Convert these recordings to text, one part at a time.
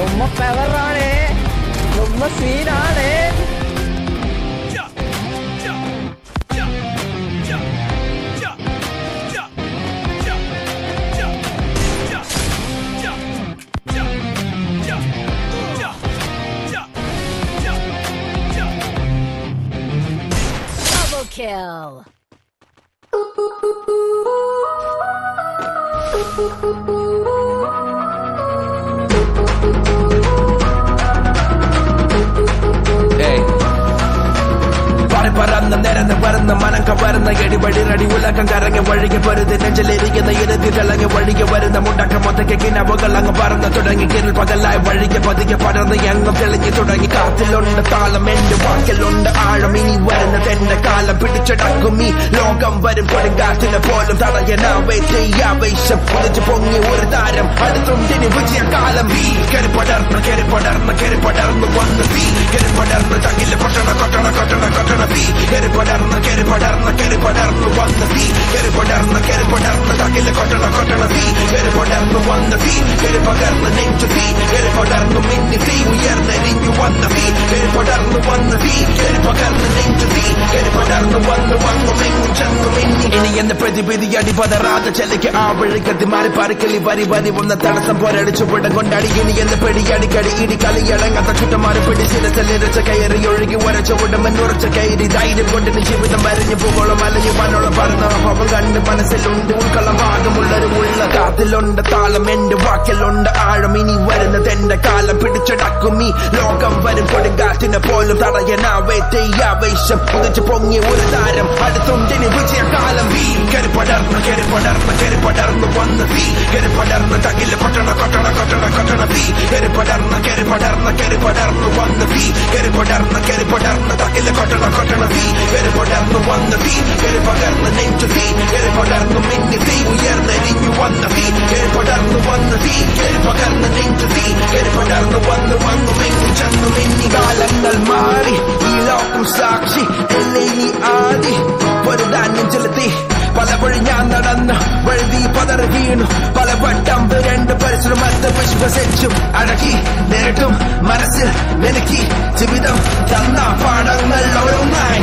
ரொம்ப பெவரானே ரொம்ப kill. നിരന്ന് വരുന്ന മനം കവരുന്ന എടിപടി റടി ഉലകം കറങ്ങി വഴുകി പരുതി നെഞ്ചിലിരിക്കുന്ന ഇരുതി തിളങ്ങി വഴുകി വരുന്ന മുണ്ടക്ക മൊത്തയ്ക്ക് കിനവുകൾ അങ്ങ് പറന്ന് തുടങ്ങി. കിരൽ പകലായി വഴുകി പതുക്കെ പടർന്ന് എങ്ങ് തെളിഞ്ഞു തുടങ്ങി. കാത്തിലുണ്ട് താളം എന്റെ വാക്കിലുണ്ട് ആഴം. ഇനി വരുന്നത് എന്റെ കാലം. പിടിച്ചടക്കും ഈ ലോകം വരും കൊടുങ്കാറ്റിനെ പോലും തടയനാവേ ചെയ്യാവേശം പൊങ്ങി ഒരു താരം. അടുത്തുണ്ടിന് വിജയകാലം. ഈ കരുപടർന്ന് കരുപടർന്ന് കരുപടർന്ന് കരി വന്ന് തീ വന്ന് തീ കരി പകർന്ന് നെഞ്ചു തീ കരി പടർന്ന് മിന്നി തീ ഉയർന്നെരിഞ്ഞു വന്ന തീ കരി പടർന്ന് വന്ന് തീ കരി പകർന്ന് നെഞ്ചു തീ കരി പടർന്ന് വന്ന് വന്നു മെങ്ങും ചെന്നു മിന്നി ഇനി എന്ന പ്രതിപിതി അടി പതറാതെ ചെലയ്ക്ക് ആ വഴിക്കത്തി മാറി പറിക്കലി വരി വരി വന്ന തടസ്സം പോരടിച്ചു പിടം കൊണ്ടാടി. ഇനി എന്ന് പെടി അടിക്കടി ഇടി കളി അടങ്ങാത്ത ചുറ്റമാറി പിടി. ശിരസലിരച്ച കയറി ഒഴുകി ഉരച്ച ഉടമൻ ഉറച്ച കയറി. ധൈര്യം കൊണ്ടിന് ജീവിതം വരഞ്ഞു പോകോളം അലഞ്ഞു പനോളം പറന്ന ഭവം കണ്ട് മനസ്സിലുണ്ട് ഉൾക്കളം ഭാഗമുള്ളൊരു ഉള്ള കാത്തിലുണ്ട് താളം എന്റെ വാക്കിലുണ്ട് ആഴം ഇനി വരുന്നത് എന്റെ കാലം പിടിച്ചടക്കും ഈ ലോകം വരും കൊടുങ്കാറ്റിനെ പോലും തടയനാവേ തെയ്യാവേശം പുതിച്ചു പൊങ്ങി ഒരു താരം അടുത്തുണ്ടിന് വിജയകാലം വീ കരുപടർന്ന് കരുപടർന്ന് കരുപടർന്ന് കരി പടർന്ന് വന്ന് തീ കരുപടർന്ന് തകിൽ കൊട്ടണ കൊട്ടണ കൊട്ടണ കൊട്ടണ തീ കരുപടർന്ന് കരുപടർന്ന് കരുപടർന്ന് കരി പടർന്ന് വന്ന് തീ കരുപടർന്ന് കരുപടർന്ന് കരി പടർന്ന് തകിൽ കൊട്ടണ കൊട്ടണ തീ കരുപടർന്ന് വന്ന് തീ കരുപകർന്ന് നെഞ്ചു തീ കരുപടർന്ന് മിന്നി വന്ന തീ കരി വന്ന തീ കരി പകർന്ന് നെഞ്ചു തീ കരി പടർന്ന് വന്ന് വന്നു മെങ്ങും ചെന്നു മിന്നി കാലങ്ങൾ മാറി ഈ ലോകം സാക്ഷി എന്നെ നീ ആദി ഒരു ധാന്യം ചെലുത്തി പലവഴി ഞാൻ നടന്ന്. വഴുതി പതറി വീണു. പല വട്ടം രണ്ട് പരിശ്രമത്തെ വിശ്വസിച്ചും അടക്കി നേരിട്ടും മനസ്സിൽ നിനക്കി ജീവിതം തന്ന പാഠങ്ങൾ ഓരോന്നായി.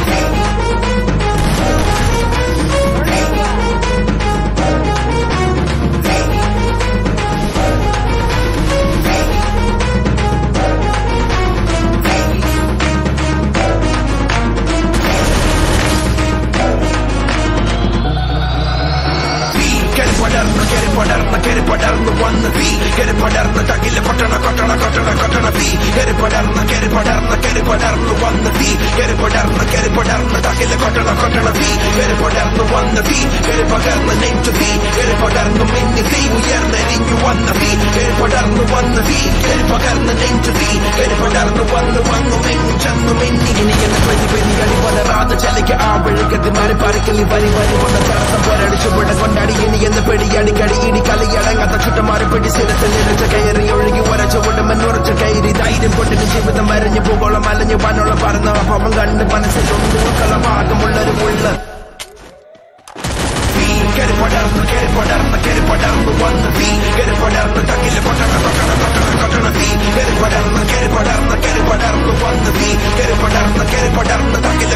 വന്ന് തീ പകർന്ന് നെഞ്ചു തീ കരി പടർന്ന് മിന്നി തീ ഉയർന്നെരിഞ്ഞു വന്ന തീ പടർന്ന് വന്ന് തീ പകർന്ന് നെഞ്ചു തീ പടർന്ന് വന്ന് വന്നു മെങ്ങും ചെന്നു മിന്നി ഇനി എന്ന പ്രതിപതി അടി പതറാതെ ചെലയ്ക്ക് ആ വഴിക്കത്തി പറിക്കലി വരി വരി വന്ന തടസ്സം പോരടിച്ചു വിട കൊണ്ടാടി ഇനി എന്ന് പെടി അടിക്കടി ഇടി കളി അടങ്ങാത്ത ചുറ്റമാറി പിടി ശിരസിൽ നിരച്ച കയറി ഒഴുകി ഉരച്ച ഉടമൻ കയറി ധൈര്യം കൊണ്ടിന് ജീവിതം മരഞ്ഞു പോകോളം അലഞ്ഞു പനോളം പറന്ന ഭവം കണ്ട് മനസ്സിലുണ്ട് പടർന്ന് കരി പടർന്ന് കരി പടർന്ന് വന്ന് തീ കരി പടർന്ന് തകില് കൊട്ടണ കൊട്ടണ കൊട്ടണ കൊട്ടണ തീ കരി പടർന്ന് കരി പടർന്ന് കരി പടർന്ന് വന്ന് തീ കരി പടർന്ന് കരി പടർന്ന് തകില്